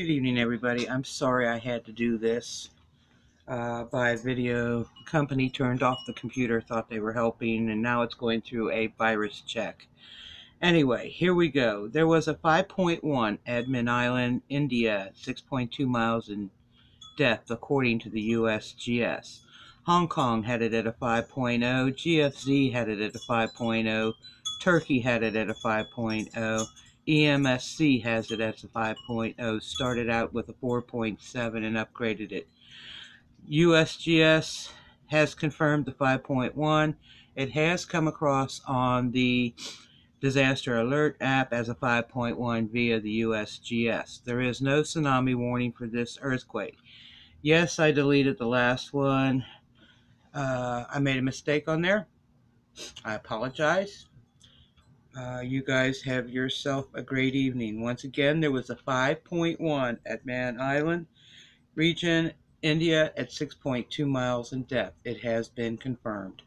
Good evening, everybody. I'm sorry I had to do this. Uh, by video company turned off the computer, thought they were helping, and now it's going through a virus check. Anyway, here we go. There was a 5.1 Andaman Island, India, 6.2 miles in depth, according to the USGS. Hong Kong had it at a 5.0, GFZ had it at a 5.0, Turkey had it at a 5.0, EMSC has it as a 5.0, started out with a 4.7 and upgraded it. USGS has confirmed the 5.1. It has come across on the Disaster Alert app as a 5.1 via the USGS. There is no tsunami warning for this earthquake. Yes, I deleted the last one. Uh, I made a mistake on there. I apologize. Uh, you guys have yourself a great evening. Once again, there was a 5.1 Andaman Island region, India, at 6.2 miles in depth. It has been confirmed.